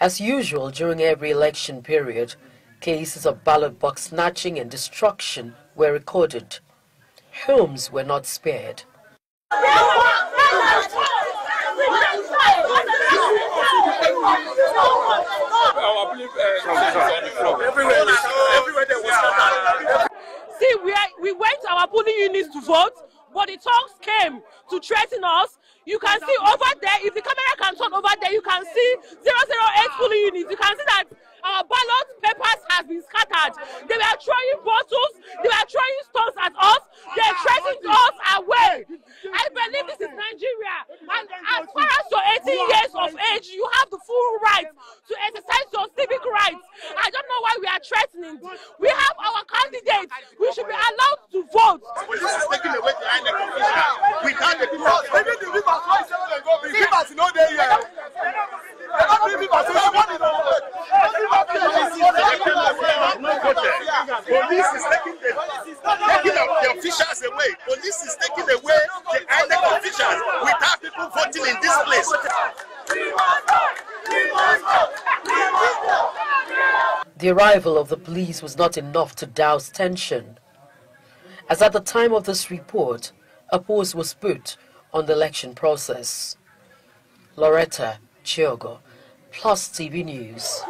As usual during every election period, cases of ballot box snatching and destruction were recorded. Homes were not spared. See, we, are, we went to our polling units to vote, but the talks came to threaten us. You can see over there, if the camera can turn over there, you can see 008 polling units. You can see that our ballot papers has been scattered. They were throwing bottles, they were throwing stones at us, they threatened us away. I believe this is Nigeria. And as far as you're 18 years of age, you have the full right to exercise your civic rights. I don't know why we are threatening. We have our candidates. We should be allowed to vote. This. The arrival of the police was not enough to douse tension, as at the time of this report, a pause was put on the election process. Loretta Chiogo, Plus TV News.